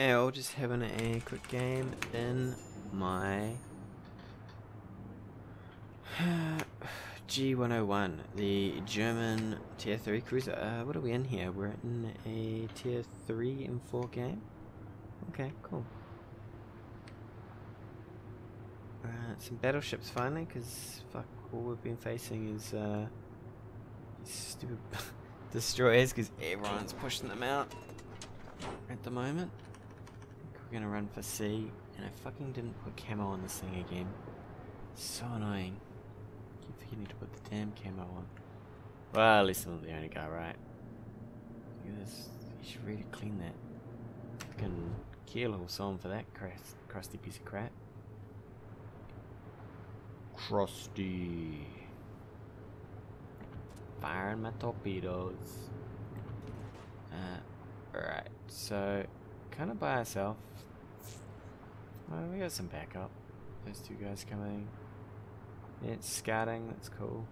L, just having a quick game in my G101, the German Tier 3 cruiser. Uh, what are we in here? We're in a Tier 3 and 4 game? Okay, cool. Uh, some battleships finally, because fuck, all we've been facing is uh, stupid destroyers, because everyone's pushing them out at the moment. We're gonna run for C, and I fucking didn't put camo on this thing again. So annoying. Keep forgetting to put the damn camo on. Well, at least I'm not the only guy, right? Look at this. You should really clean that. Fucking kill or someone for that crust, crusty piece of crap. Crusty. Firing my torpedoes. Uh, alright, so kind of by ourselves. Well, we got some backup. Those two guys coming. It's scouting, that's cool.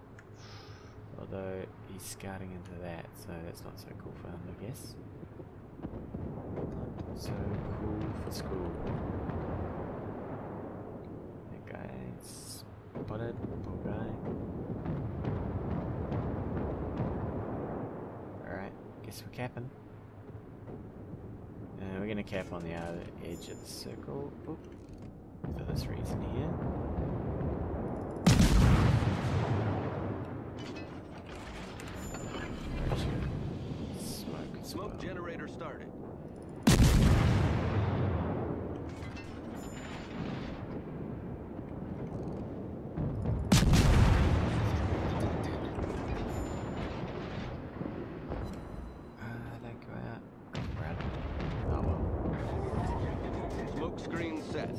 Although he's scouting into that, so that's not so cool for him, I guess. Not so cool for school. That guy's spotted, poor guy. Alright, guess we're capping. Gonna cap on the outer edge of the circle. Oop. For this reason here. Smoke? Smoke well? generator started. And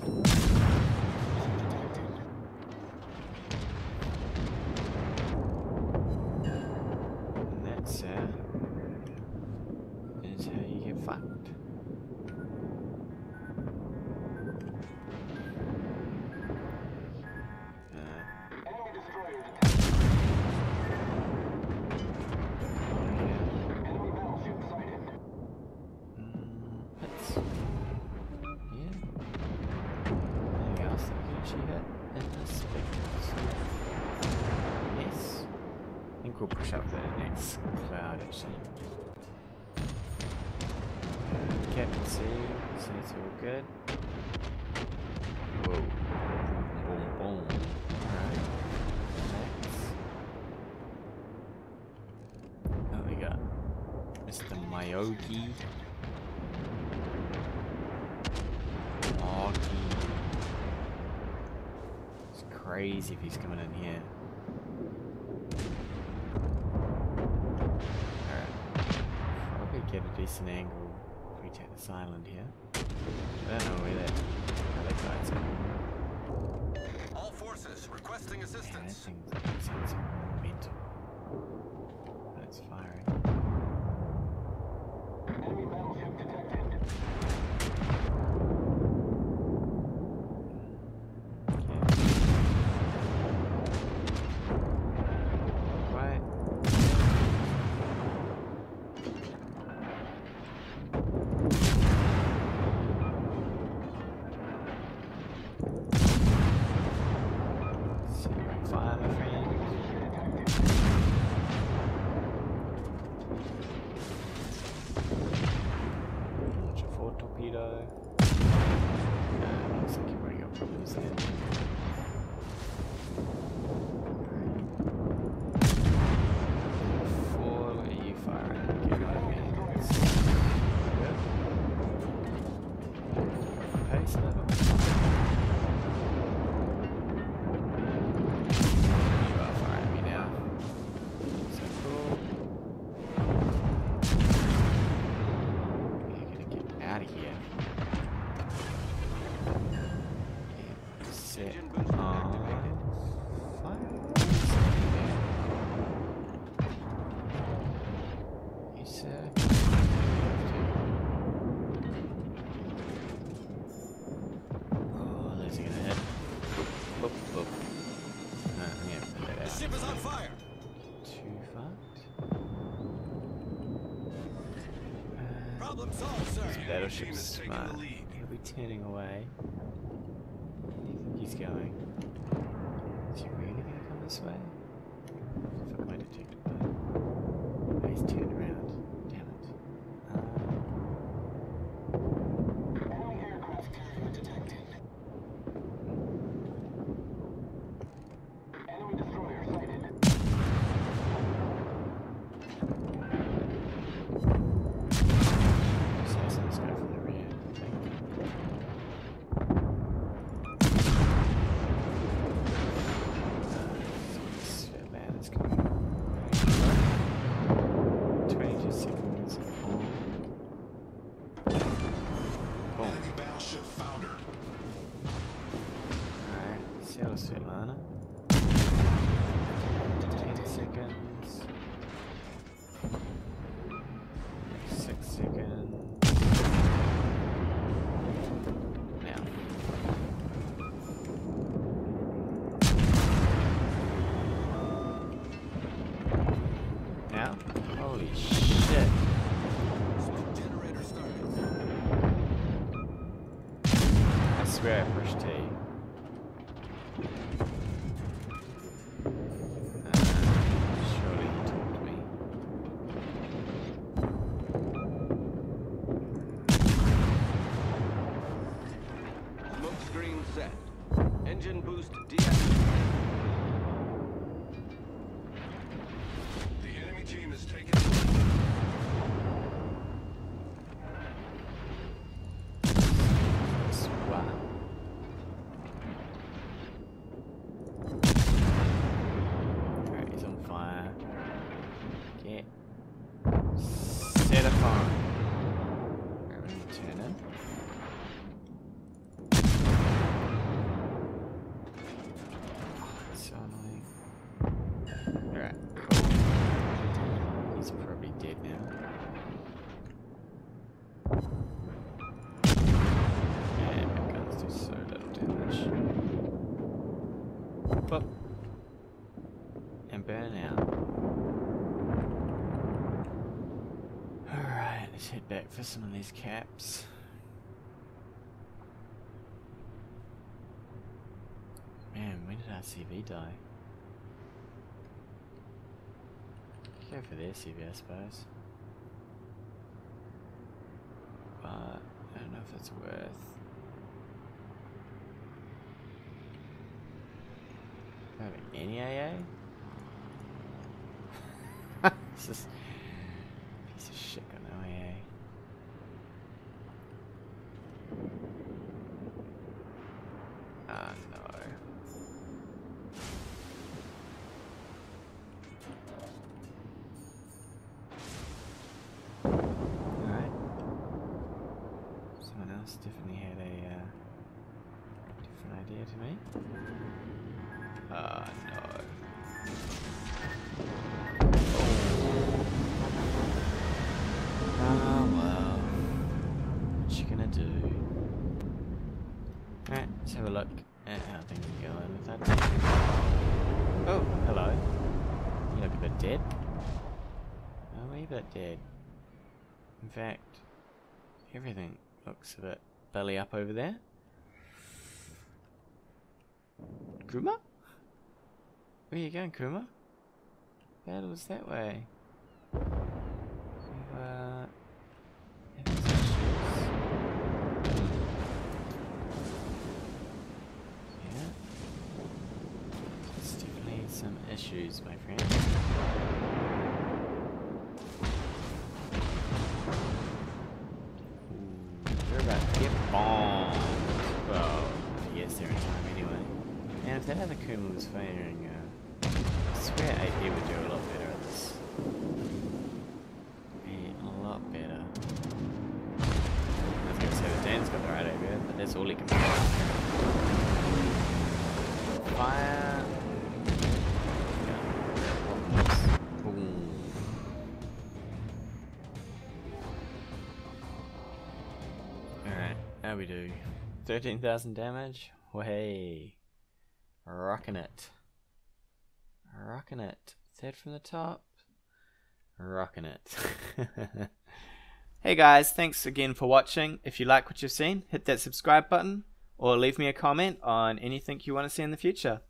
that's uh, is how you get fucked. Hit in this big Yes. I think we'll push up the next cloud actually. Captain C, so it's all good. Whoa. Boom, boom. Alright. Next. Oh, we got Mr. Myogi. Augie. Crazy if he's coming in here. Alright. Probably get a decent angle if we take this island here. I don't know where that other guy's going. All forces requesting Man, that assistance. thing sounds mental. But it's firing. Sir. This team battleship's is taking the smart. lead. He'll be turning away. Where do you think he's going? Is he really gonna come this way? Alright, Seattle Svetlana. 10 seconds. 6 I swear Boop. And burn out. Alright, let's head back for some of these caps. Man, when did our CV die? Go for their CV, I suppose. But I don't know if it's worth. Have any AA? this is piece of shit got no AA. Ah no. Alright. Someone else definitely had a uh, different idea to me. Ah no. Ah well. What you gonna do? Alright, let's have a look at how things are going with that. Oh, hello. You look a bit dead. A wee bit dead. In fact, everything looks a bit belly up over there. Kuma? Where you going, Kuma? That was that way. Uh, some issues, my friend. Ooh, We're about to get bombed. Well, if he gets there in time anyway. And if that other Kuma was firing, uh, I swear AP would do a lot better at this. Be a lot better. I was gonna say the Dan's got the right idea, but that's all he can do. Fire. Alright, how we do? 13,000 damage? Way. Rocking it. Rocking it. Third from the top. Rocking it. Hey guys, thanks again for watching. If you like what you've seen, hit that subscribe button or leave me a comment on anything you want to see in the future.